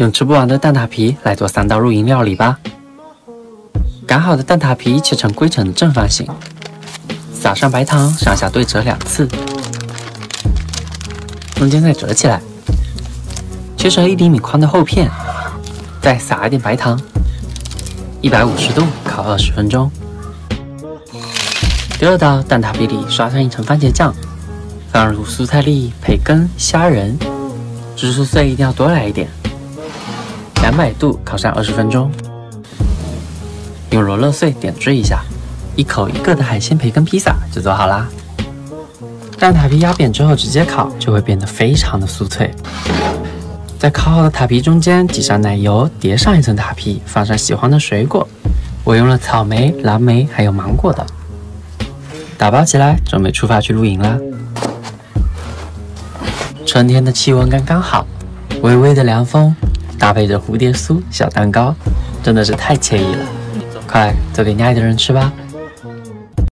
用吃不完的蛋挞皮来做三道露营料理吧。擀好的蛋挞皮切成规整的正方形，撒上白糖，上下对折两次，中间再折起来，切成一厘米宽的厚片，再撒一点白糖，一百五十度烤二十分钟。第二道蛋挞皮里刷上一层番茄酱，放入蔬菜粒、培根、虾仁，芝士碎一定要多来一点。两百度烤上二十分钟。用罗勒碎点缀一下，一口一个的海鲜培根披萨就做好啦。蛋挞皮压扁之后直接烤，就会变得非常的酥脆。在烤好的塔皮中间挤上奶油，叠上一层塔皮，放上喜欢的水果，我用了草莓、蓝莓还有芒果的。打包起来，准备出发去露营啦。春天的气温刚刚好，微微的凉风搭配着蝴蝶酥、小蛋糕，真的是太惬意了。快做给你爱的人吃吧。